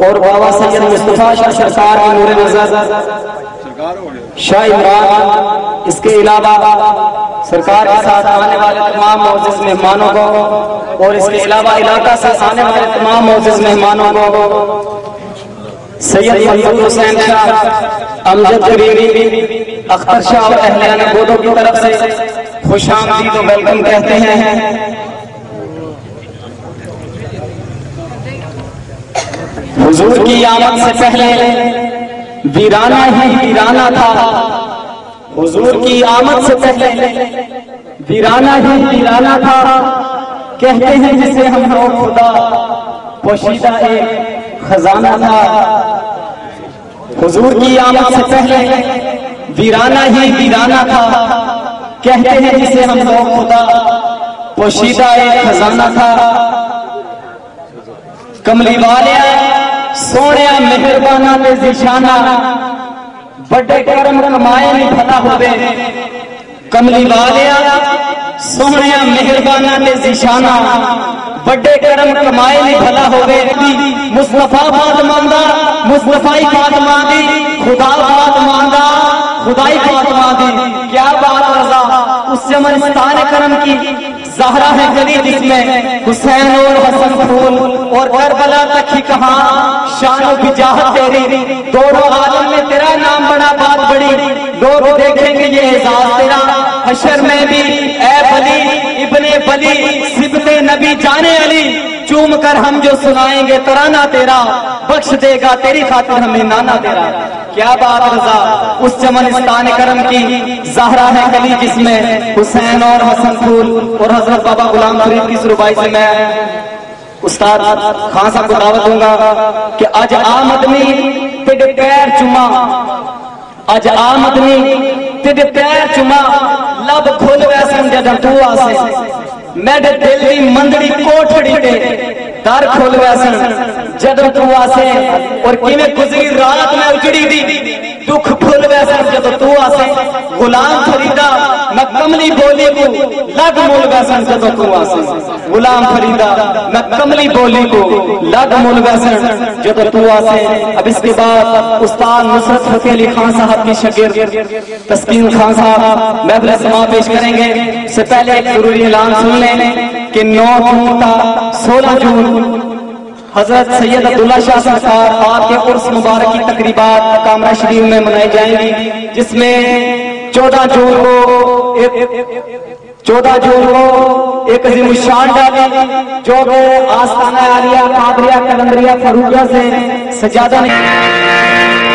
और बाबा सैयद मुस्तफ़ा शाह सरकार की नूर नज़र। शाह इमरान, इसके अलावा सरकार के साथ आने वाले तमाम मोजिज मेहमानों को और इसके अलावा इलाका से आने वाले तमाम मोजिज मेहमानों को सैयद हुसैन शाह, अमजद अख्तर शाह और अहलियान बोधो की तरफ़ से खुश और वेलकम कहते हैं। हुजूर की आमद से पहले वीराना ही वीराना था। हुजूर की आमद से पहले वीराना ही वीराना था। कहते हैं जिसे हम लोग खुदा पोशीदा एक खजाना था। हुजूर की आमद से पहले वीराना ही वीराना था। कहते हैं जिसे हम लोग खुदा पोशीदा एक खजाना था। कमली वालिया सोने मेहरबाना ने जिशाना बड़े कर्म कमाए नहीं भला होवे। कमली वालिया सोने मेहरबाना ने जिशाना बड़े कर्म कमाए नहीं भला होवे। मुस्तफ़ा बात मांदा मुस्तफाई बात मांदी खुदा बात मांदा खुदाई बात मांदी क्या बात रजा उस चमनस्तान करम की जहरा है गली जिसमें हुसैन और हसन फूल और करबला तक ही कहा शान बिजाहत तेरी। दोनों आलम में तेरा नाम बड़ा बात बड़ी। लोग देखेंगे ये एजाज तेरा। हशर में भी ए बली इबने बली सिबते नबी जाने अली, चूम कर हम जो सुनाएँगे तराना तेरा, बख्श देगा तेरी खातिर हमें नाना तेरा। क्या बात रजा, उस चमनिस्तान करम की जहरा है गली जिसमें हुसैन और हसन फूल और हज़रत बाबा गुलाम फरीद की सुरबाई से मैं उस्ताद खान साहब को दावत दूँगा कि आज आम आदमी तेरे पैर चुमा। आज आम आदमी तेरे पैर चुमा, लब खोल वैसे जब तू आसे मेरे दिल की मंदड़ी कोठड़ी ते दर खोल वैसन जब तू आसे और किਵੇਂ गुजरी रात में उजड़ी दी? दुख भूल वैसन जब तू आसे। गुलाम फरीदा, मैं कमली बोली को। लग मूल वैसन जब तू आसे। गुलाम फरीदा, मैं कमली बोली को। लग मूल वैसन जब तू आसे। अब इसके बाद उस्ताद नुसरत फतेह अली खान साहब की शगिर्द तस्कीन खान साहब महफिल समा पेश करेंगे। इससे पहले एक ज़रूरी ऐलान सुन लें कि नौ जून का 16 जून हज़रत सैयद अब्दुल्ला शाह सरकार आपके उर्स मुबारक की तकरीबात कामरा शरीफ में मनाई जाएँगी, जिसमें 14 जून को चौदह जून को एक अजीम शान डाली, जो कि आस्थाना आलिया काबरिया कलंदरिया फरूकिया से सजादा ने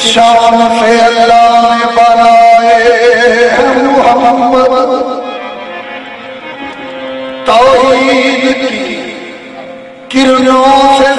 शान से अल्लाह ने बनाए मोहम्मद। तौहीद की किरणों से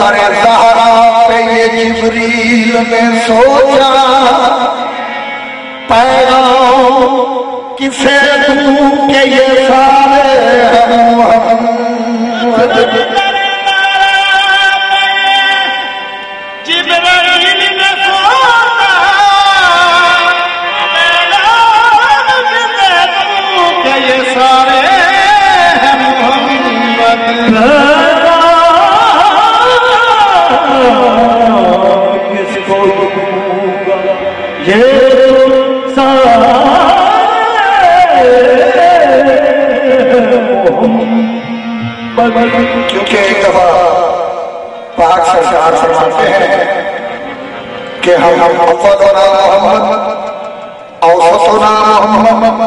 तारे सहारा पे ये जिबरील ने सोचा पैगाम किसे दूँ के ये सारे मोहम्मद क्योंकि एक दफ़ा पाक सरकार फरमाते हैं कि हम अव्वलुना मोहम्मद, औसतुना मोहम्मद,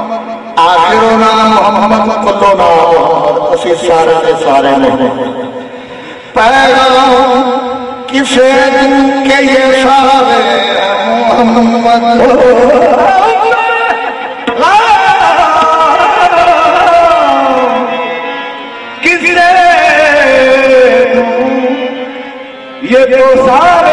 आखिरुना मोहम्मद कुल्लुना मोहम्मद, उसी सारे के सारे में पैगाम किसे दूँ के ये सारे मोहम्मद? ये तो सारे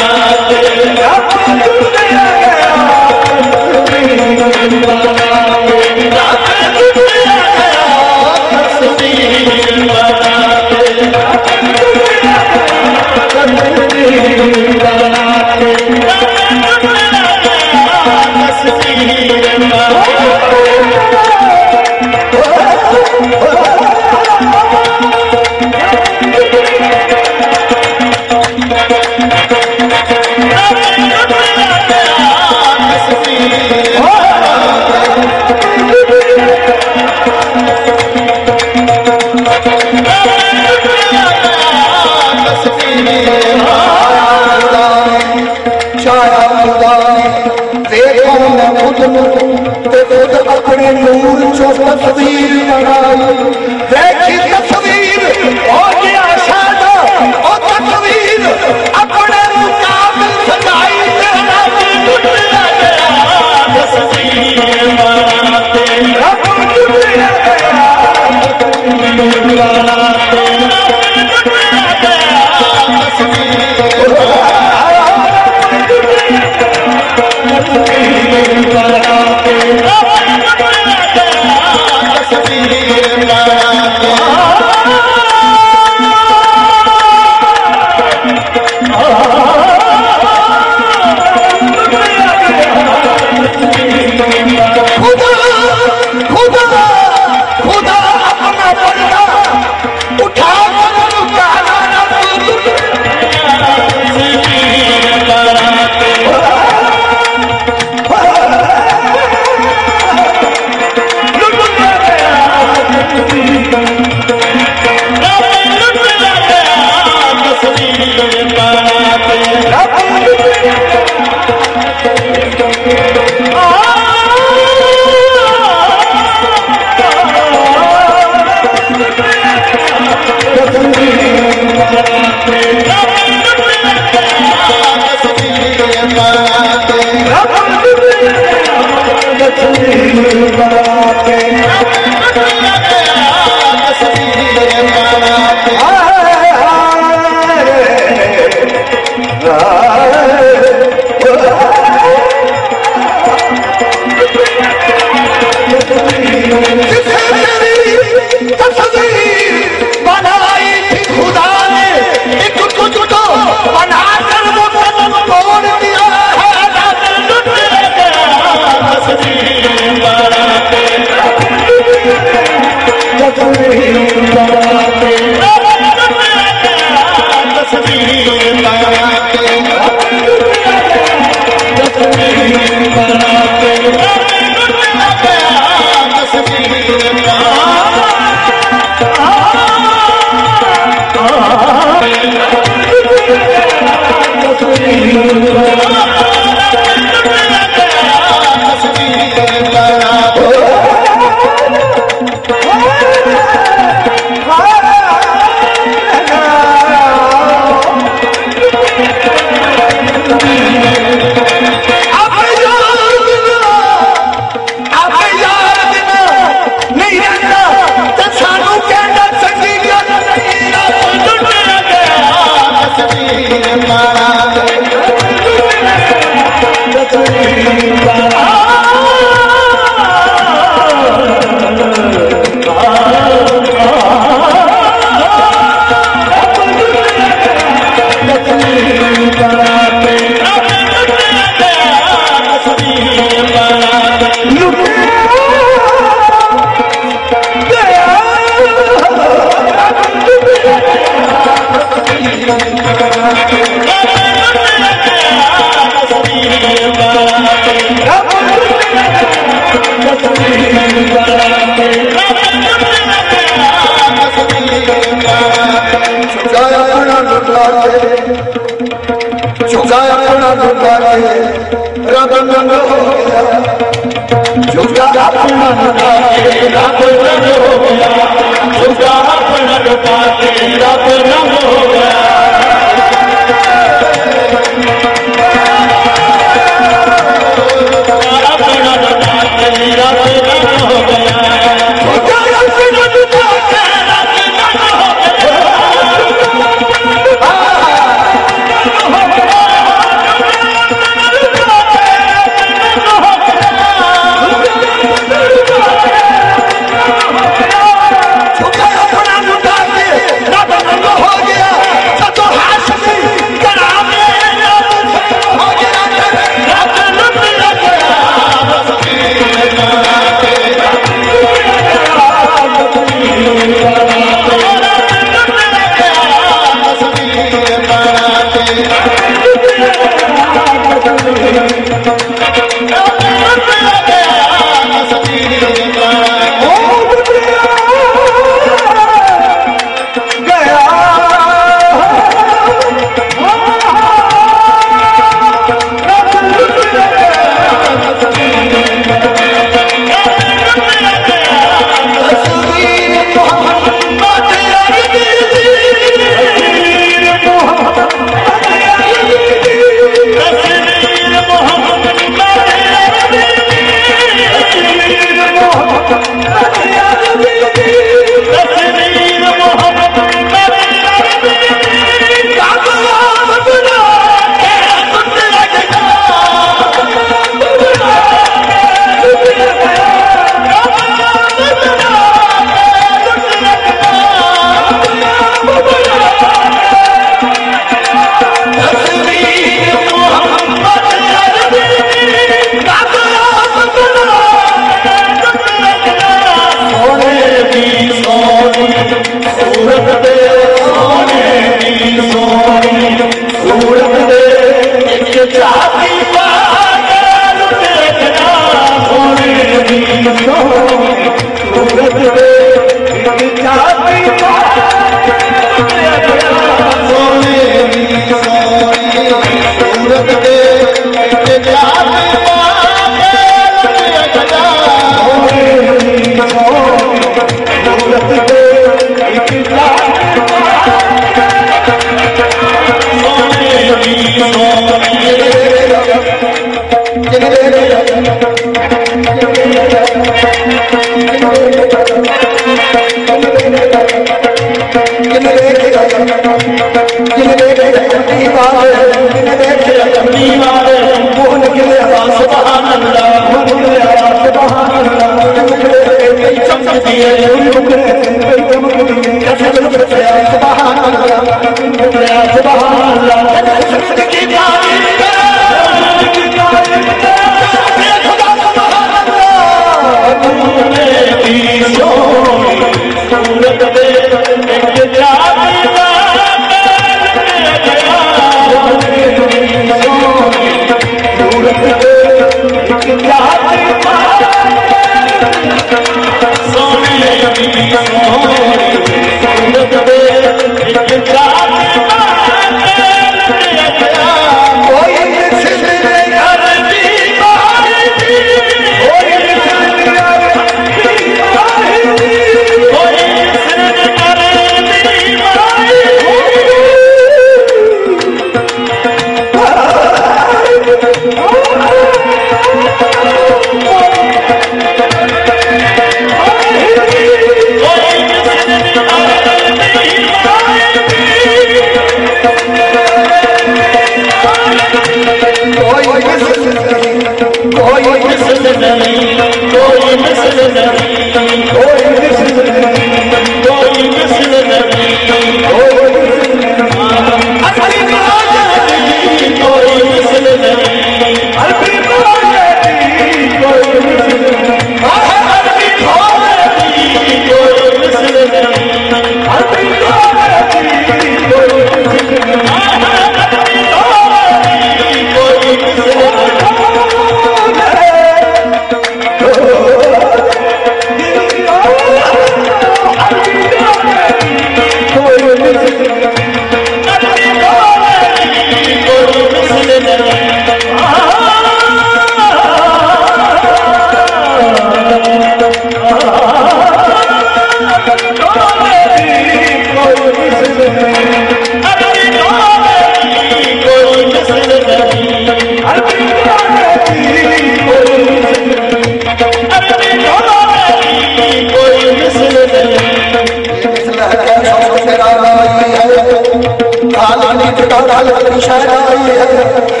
चाँद की दुकान अलग आई है।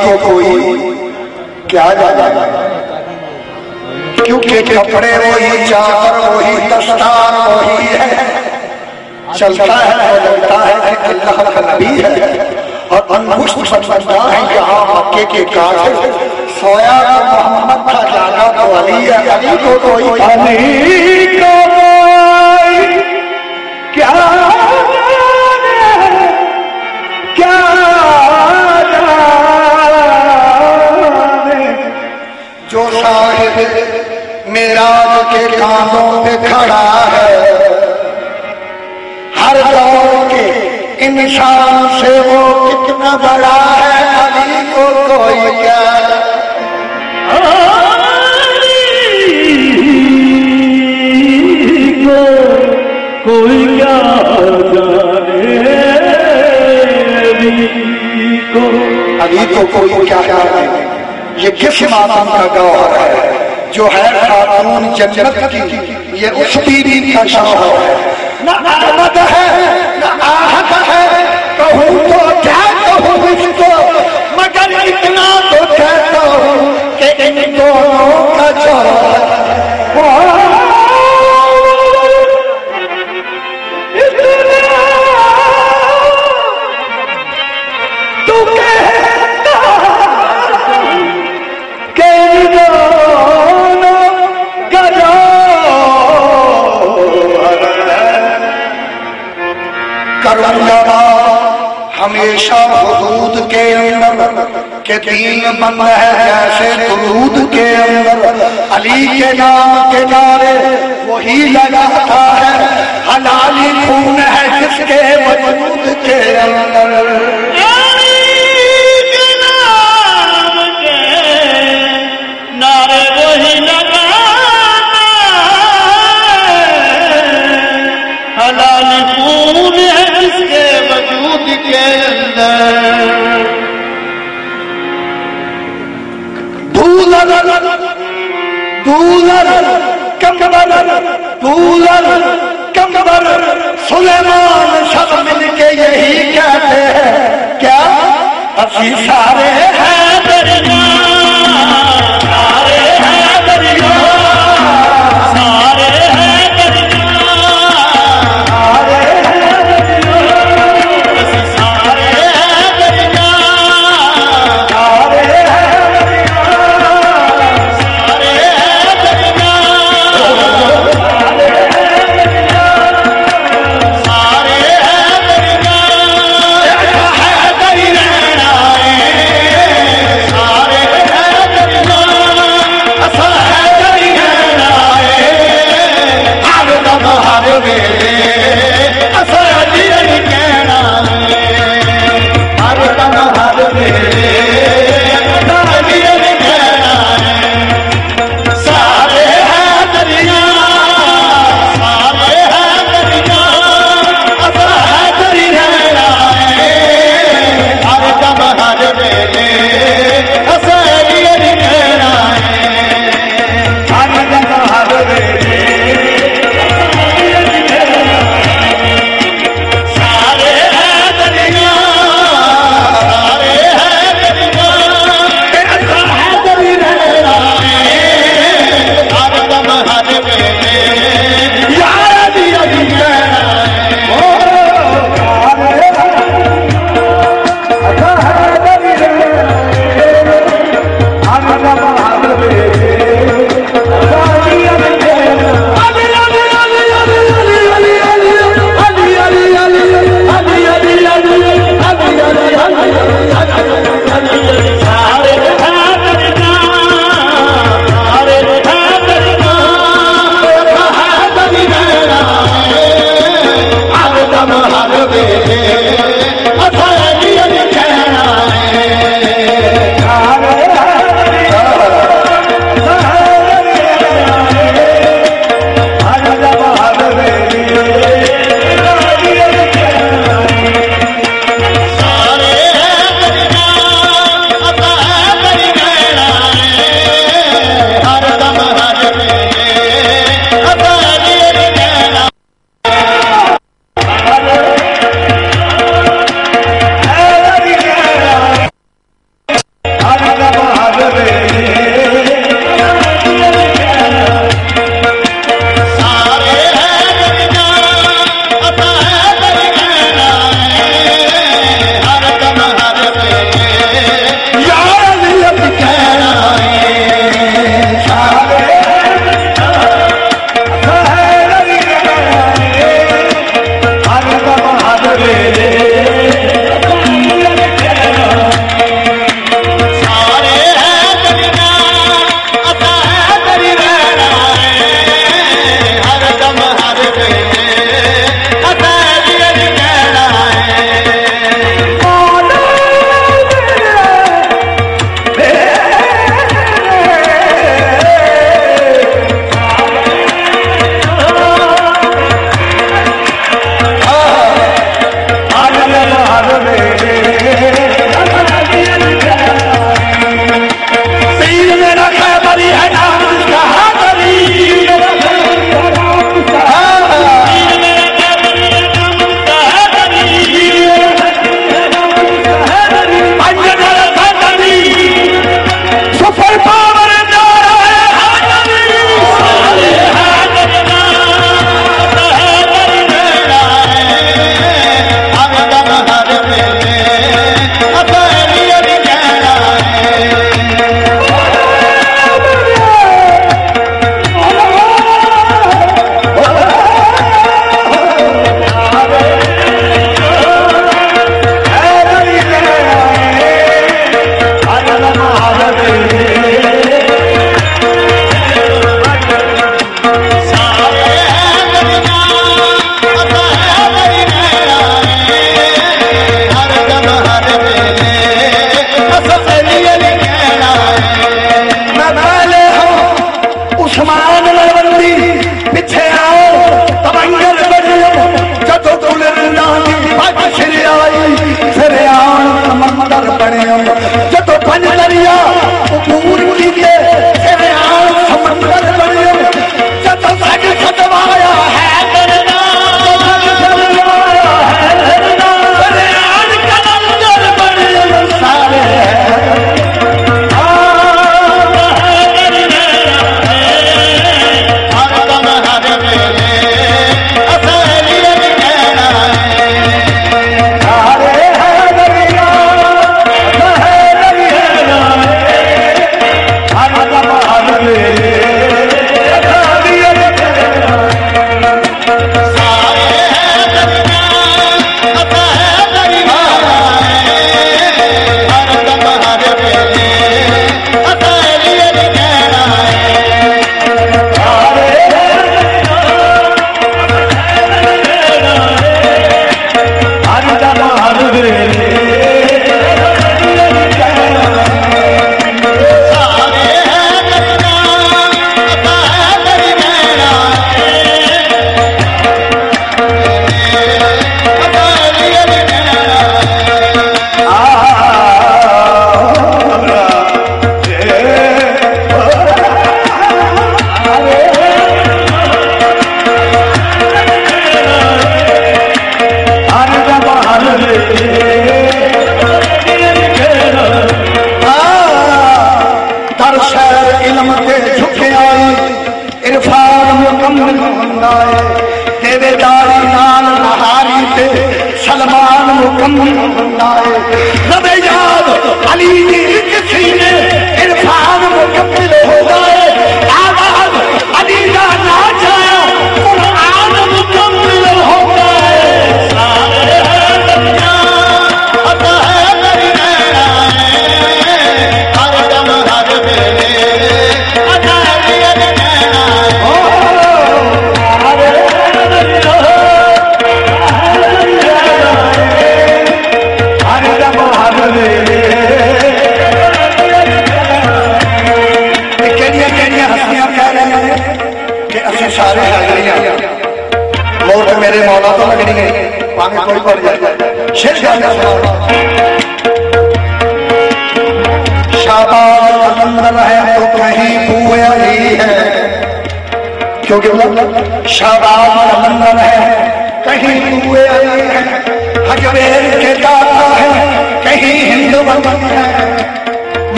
को कोई क्या जाना। क्योंकि कपड़े वही चादर, वही दस्तार, वही है। चलता है तो लगता है कि अल्लाह का नबी है। और अनपुष्ट बनता है कि हाँ मक्के के काज सोया तो मोहम्मद था जागा तो अली है, अली को कोई अली को क्या साहिब मेराज के कानों पे खड़ा है। हर दौर के इंसान से वो कितना बड़ा है अली को कोई क्या को कोई क्या जाने अली को कोई क्या जाने ये किस मातम का गौहर है? जो है खातून जन्नत की, ये उस बीवी का शौहर है। न आहत है, न आहत है, कहूँ तो क्या कहूँ इसको मगर इतना हमेशा हदूद के अंदर, के दीन बंद है जैसे दूध के अंदर। अली के नाम के नारे वही लगाता है, हलाली खून है जिसके वजूद के अंदर। के अंदर। दूलर कंबर दूलर, कंबर। सुलेमान सब मिलके यही कहते हैं, क्या? अभी सारे हैं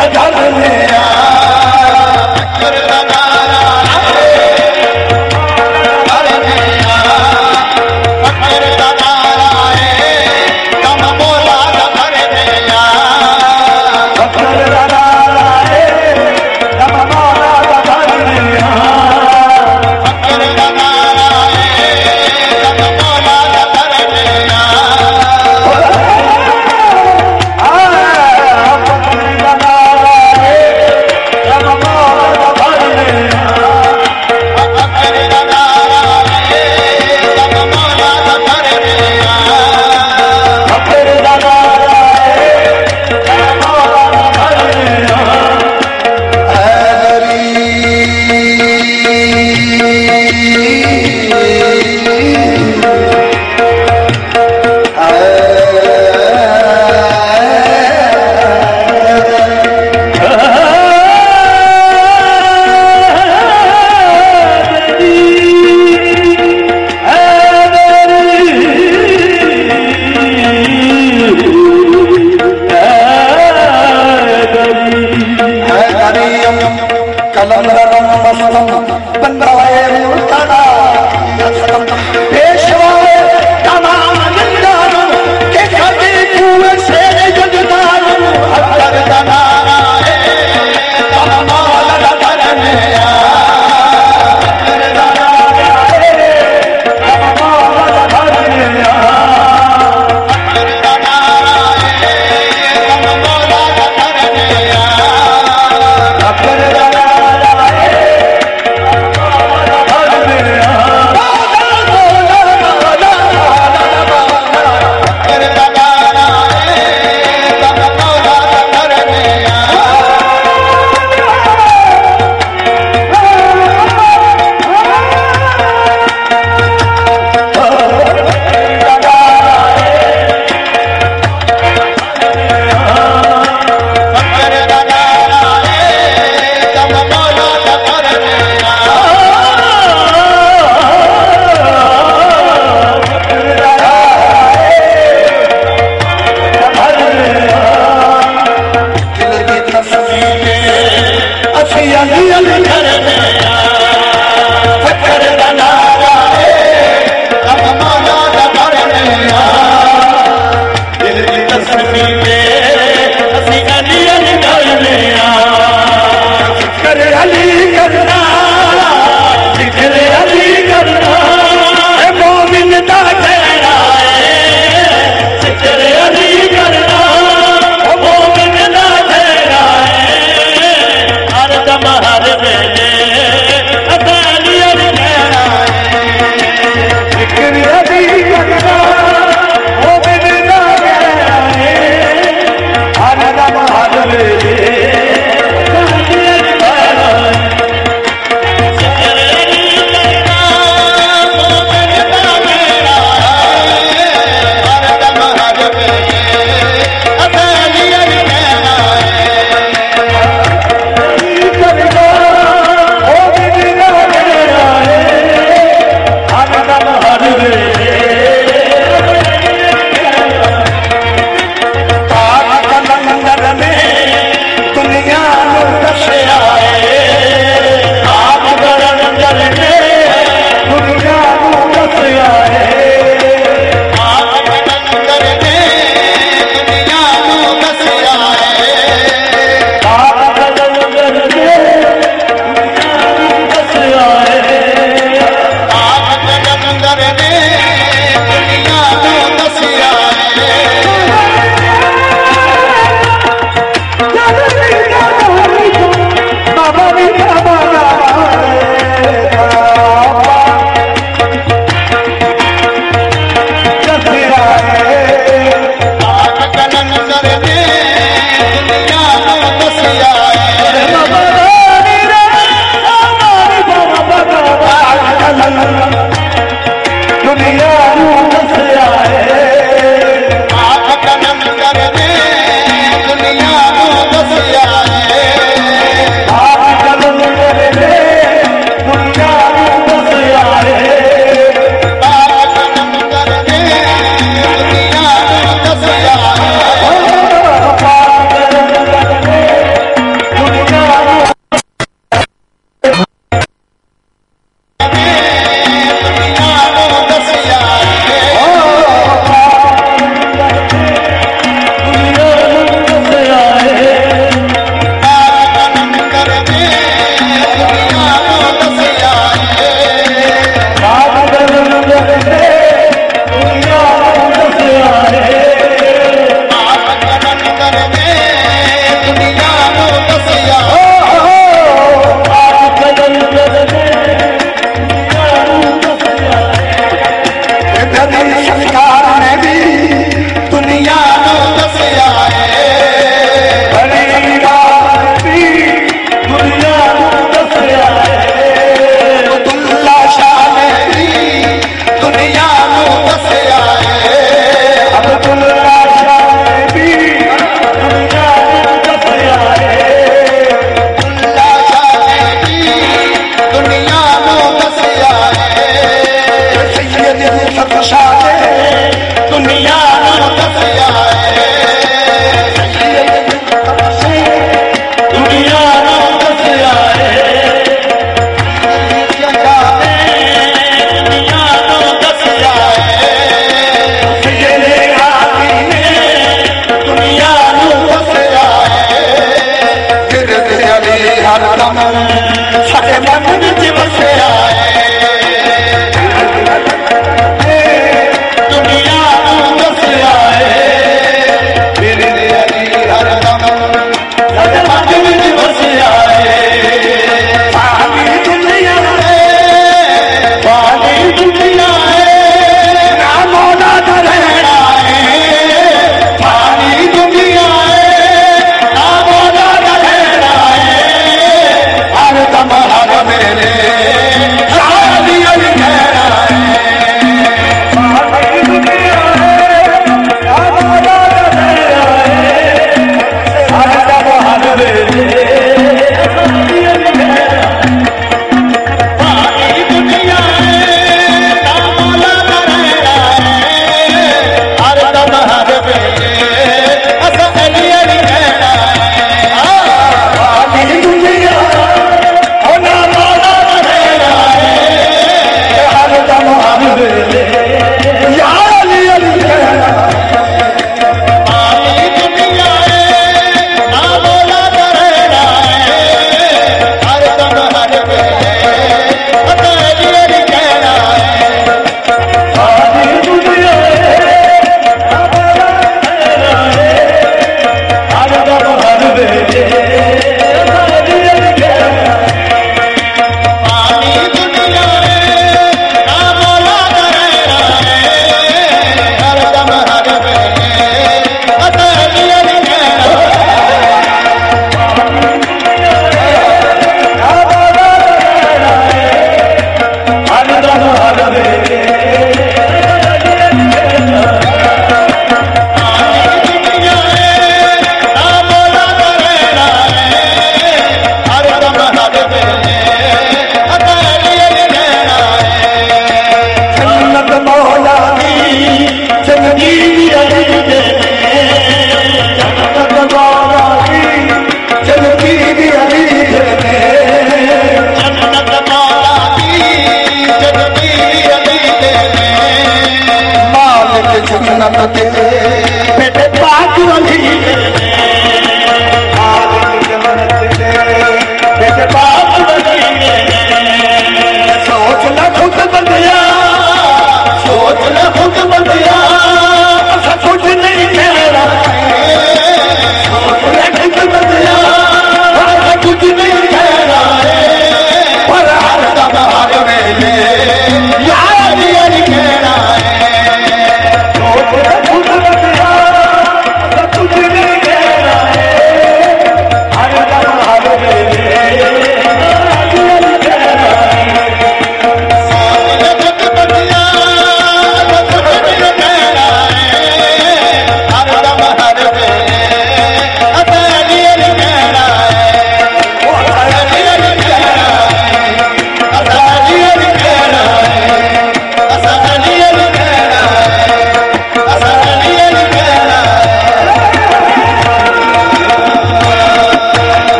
दामाद जलने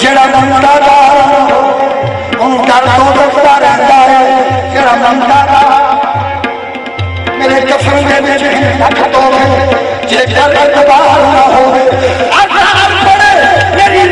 जेड़ा मंगता दा हूं डर तो डरता रहता है जेड़ा मंगता दा मेरे कफन दे विच रख तोवे जे डर इतबार ना होवे अगर बड़े मेरी